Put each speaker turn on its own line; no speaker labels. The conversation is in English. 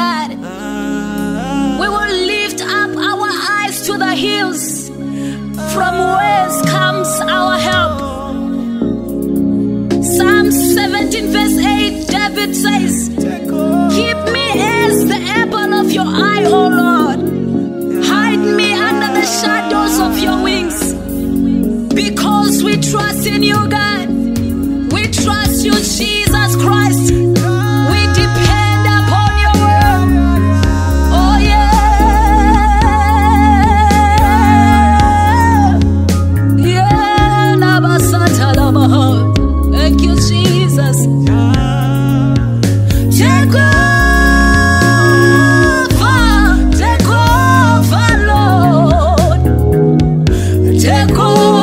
God. We will lift up our eyes to the hills. From whence comes our help? Psalm 17, verse 8, David says, Keep me as the apple of your eye, O Lord. Hide me under the shadows of your wings. Because we trust in you, God. Jesus. Take over, take Lord. Take.